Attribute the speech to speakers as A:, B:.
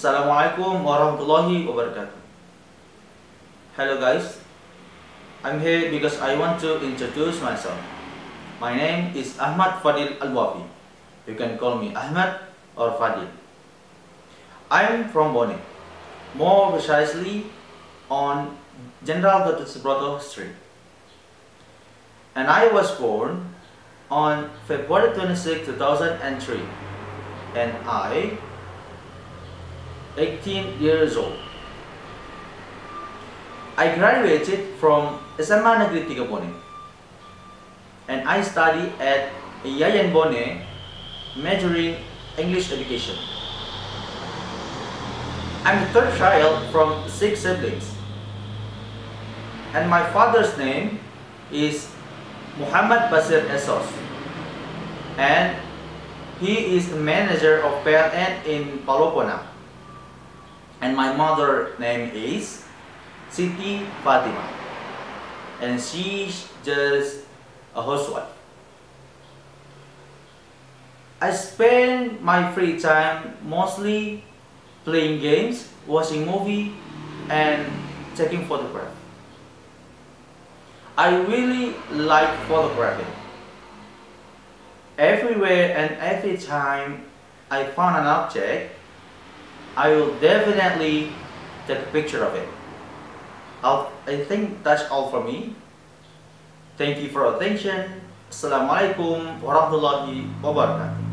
A: Assalamualaikum warahmatullahi wabarakatuh. Hello guys, I'm here because I want to introduce myself. My name is Ahmad Fadhil Al-Wafi. You can call me Ahmad or Fadhil. I'm from Bone, more precisely on General Gatot Subroto Street. And I was born on February 26, 2003. And I 18 years old. I graduated from SMA Negeri 3 Bone and I study at IAIN Bone majoring English education. I'm the third child from six siblings and my father's name is Muhammad Basir Esos and he is the manager of PLN in Palopona and my mother name is Siti Fatima and she's just a housewife. I spend my free time mostly playing games, watching movie and taking photograph. I really like photographing. Everywhere and every time I found an object, I will definitely take a picture of it. I'll, I think that's all for me. Thank you for attention. Assalamualaikum warahmatullahi wabarakatuh.